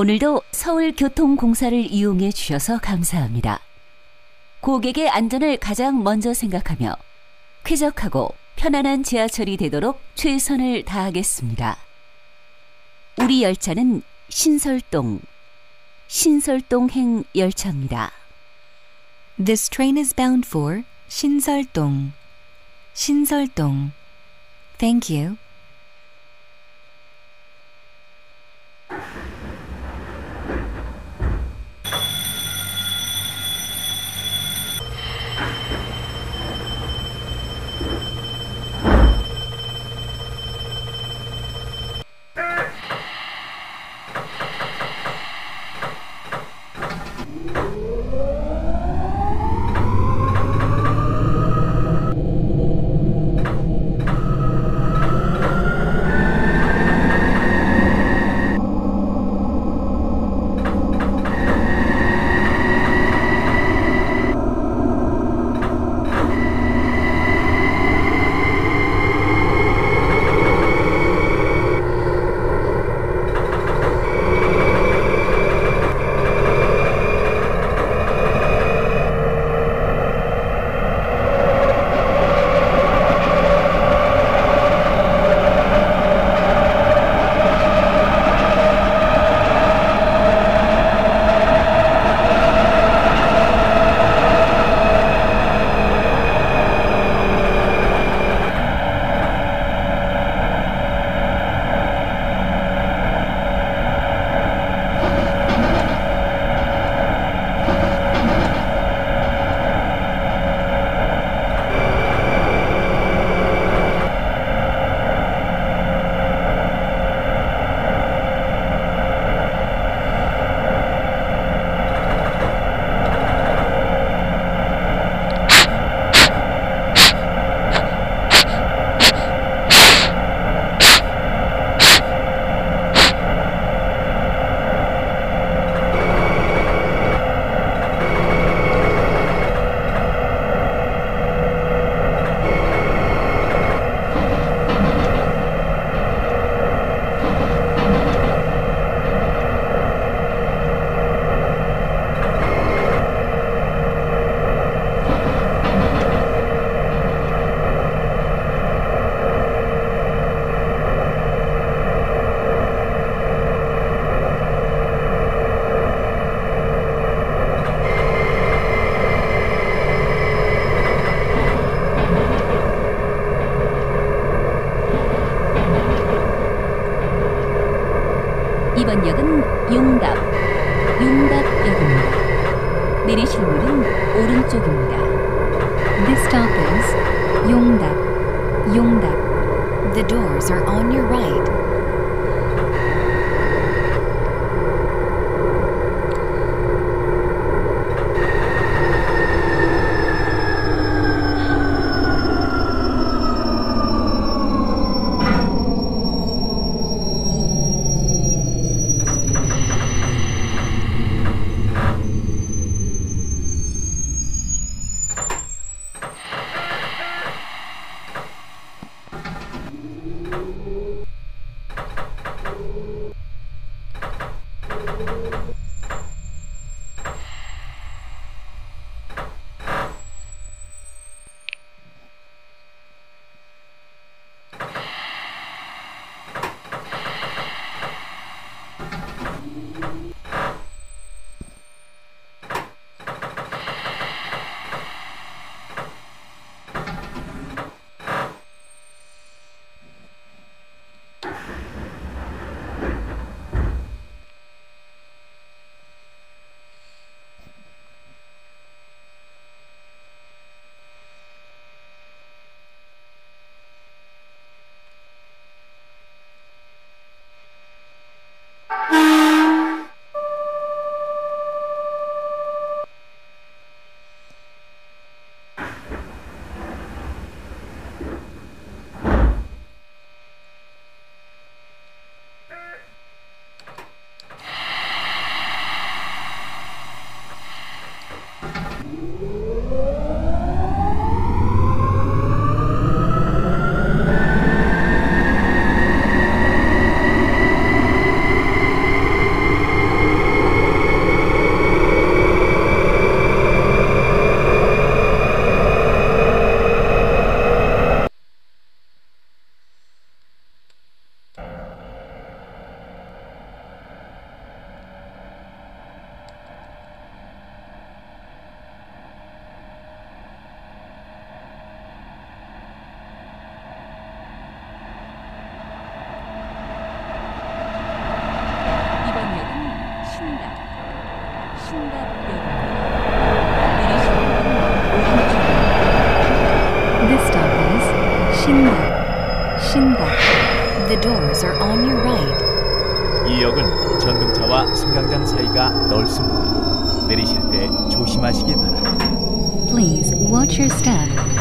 오늘도 서울교통공사를 이용해 주셔서 감사합니다. 고객의 안전을 가장 먼저 생각하며 쾌적하고 편안한 지하철이 되도록 최선을 다하겠습니다. 우리 열차는 신설동, 신설동행 열차입니다. This train is bound for 신설동. 신설동. Thank you. 이번 역은 용답, 용답역입니다. 내리실 문은 오른쪽입니다. This stop is Yongdap. Yongdap. The doors are on your right. 신다, 신다. The doors are on your right. 이 역은 전등차와 승강장 사이가 넓습니다. 내리실 때 조심하시기 바랍니다. Please watch your step.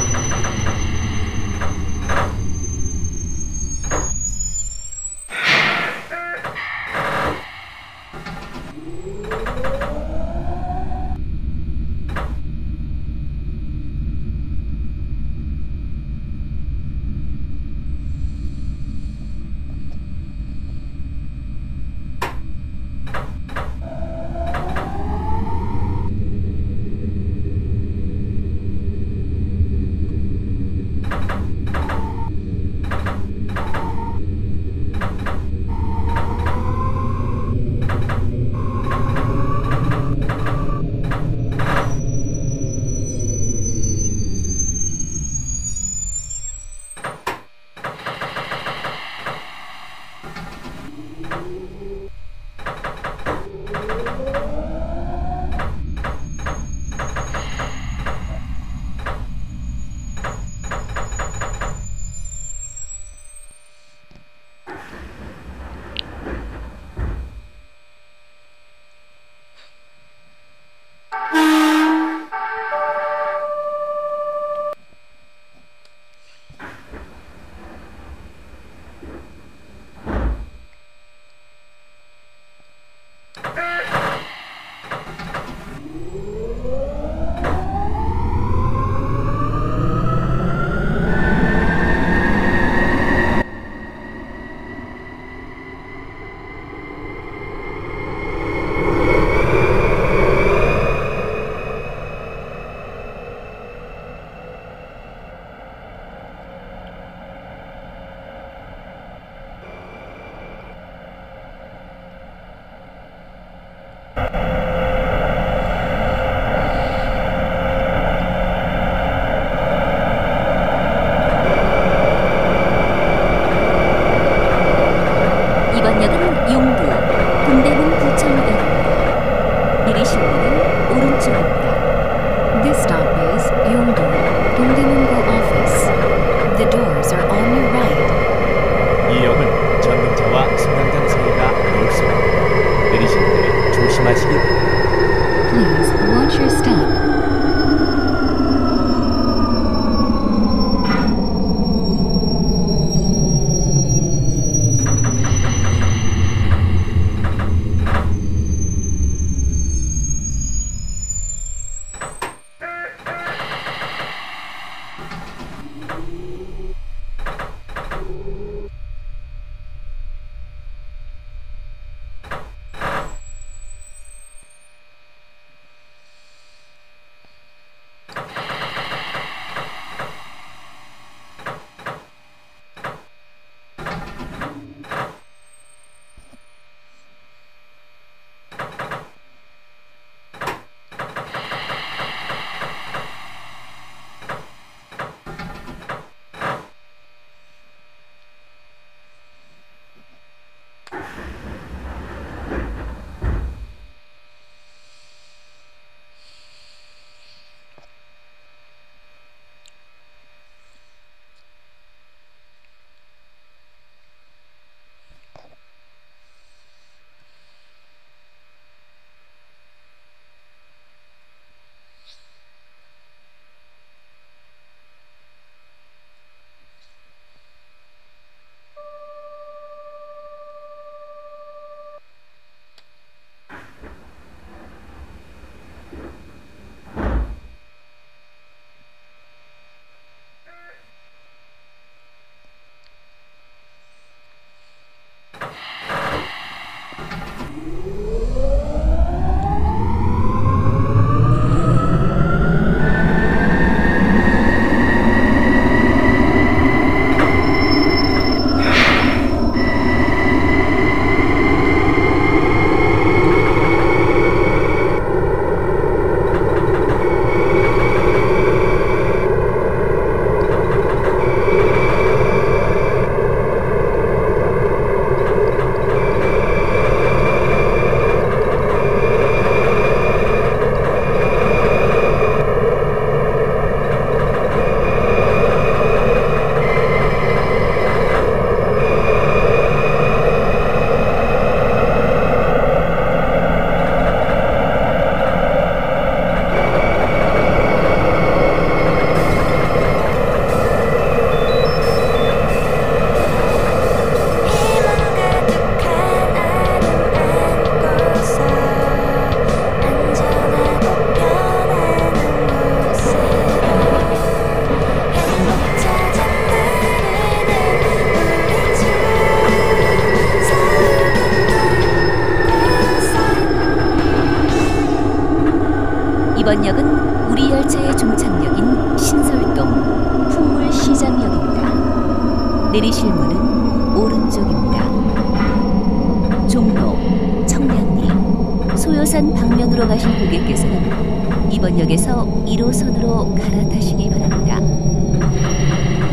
소요산 방면으로 가실 고객께서는 이번 역에서 1호선으로 갈아타시기 바랍니다.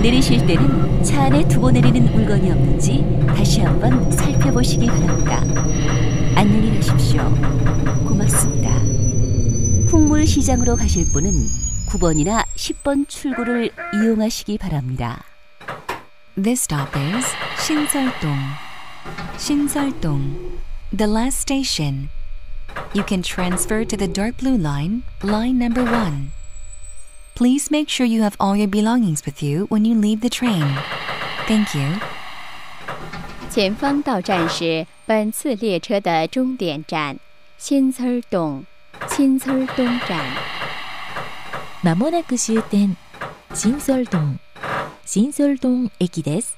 내리실 때는 차 안에 두고 내리는 물건이 없는지 다시 한번 살펴보시기 바랍니다. 안녕히 가십시오. 고맙습니다. 풍물시장으로 가실 분은 9번이나 10번 출구를 이용하시기 바랍니다. This stop is Shinseoldong. Shinseoldong. The last station. You can transfer to the dark blue line, line number one. Please make sure you have all your belongings with you when you leave the train. Thank you. 前方到站是本次列车的终点站新村儿洞新村儿东站。まもなく終点新ソルトン新ソルトン駅です